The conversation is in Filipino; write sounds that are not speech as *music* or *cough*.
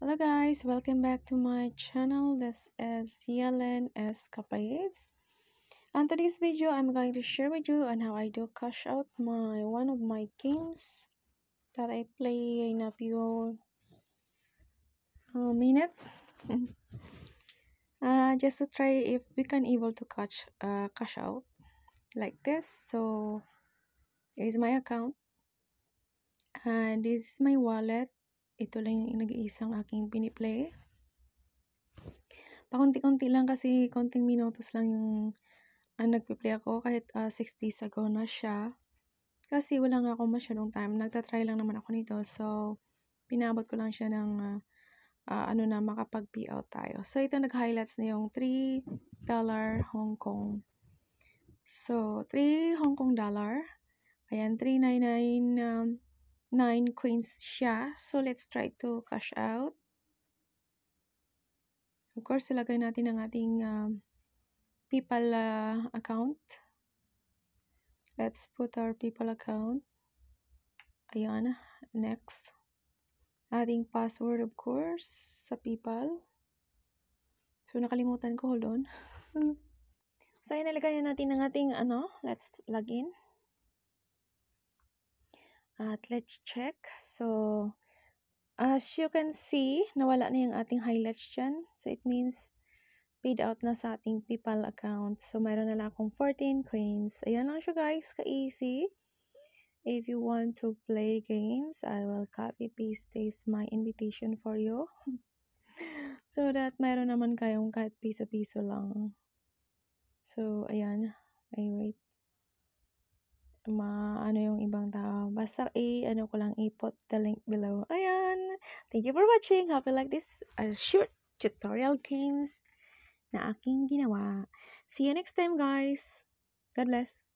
Hello guys, welcome back to my channel. This is Yellen S. Capaids. On today's video, I'm going to share with you on how I do cash out my one of my games that I play in a few uh, minutes. *laughs* uh, just to try if we can able to catch uh, cash out like this. So, is my account. And this is my wallet. Ito lang yung nag-iisang aking piniplay. Pakunti-kunti lang kasi konting minutos lang yung ang nagpi-play ako kahit uh, 6 days ago na siya. Kasi wala nga ako masyadong time. Nagtatry lang naman ako nito. So, pinabot ko lang siya ng uh, uh, ano na makapag-pay out tayo. So, ito nag-highlights na yung $3 Hong Kong. So, 3 Hong Kong dollar. Ayan, 399 um, 9 coins siya. So, let's try to cash out. Of course, ilagay natin ang ating um, PayPal uh, account. Let's put our PayPal account. Ayan, next. Ating password, of course, sa PayPal. So, nakalimutan ko. Hold on. *laughs* so, inilagay na natin ang ating, ano, let's log in. At let's check. So, as you can see, nawala na yung ating highlights dyan. So, it means paid out na sa ating PayPal account. So, mayroon na lang akong 14 coins. Ayan lang siya guys, ka-easy. If you want to play games, I will copy paste this my invitation for you. *laughs* so that mayroon naman kayong kahit piso-piso lang. So, ayan. Ay, wait maano yung ibang tao. Basta i ano ko lang i-put the link below. Ayan. Thank you for watching. Hope you like this uh, short tutorial games na aking ginawa. See you next time guys. God bless.